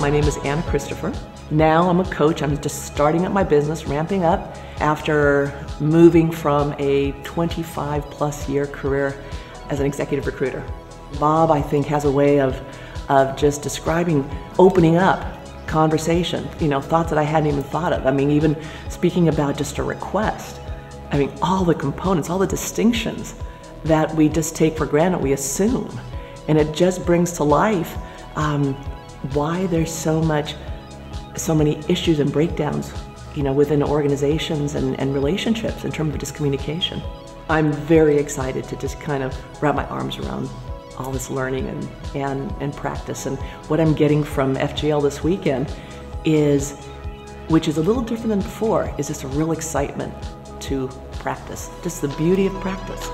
My name is Ann Christopher. Now I'm a coach. I'm just starting up my business, ramping up after moving from a 25 plus year career as an executive recruiter. Bob, I think, has a way of, of just describing opening up conversation, you know, thoughts that I hadn't even thought of. I mean, even speaking about just a request. I mean, all the components, all the distinctions that we just take for granted, we assume. And it just brings to life um, why there's so much, so many issues and breakdowns, you know, within organizations and, and relationships in terms of just communication. I'm very excited to just kind of wrap my arms around all this learning and, and, and practice. And what I'm getting from FGL this weekend is, which is a little different than before, is just a real excitement to practice, just the beauty of practice.